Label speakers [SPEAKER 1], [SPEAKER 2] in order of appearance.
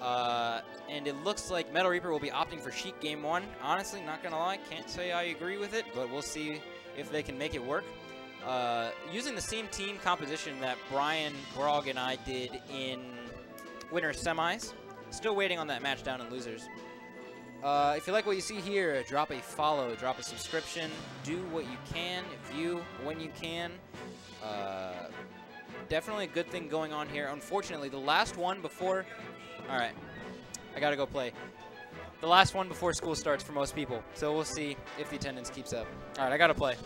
[SPEAKER 1] Uh, and it looks like Metal Reaper will be opting for Sheik game one. Honestly, not gonna lie, can't say I agree with it, but we'll see if they can make it work. Uh, using the same team composition that Brian Grog and I did in winner semis. Still waiting on that match down in losers. Uh, if you like what you see here, drop a follow, drop a subscription, do what you can, view when you can. Uh, definitely a good thing going on here. Unfortunately, the last one before... All right, I got to go play. The last one before school starts for most people, so we'll see if the attendance keeps up. All right, I got to play.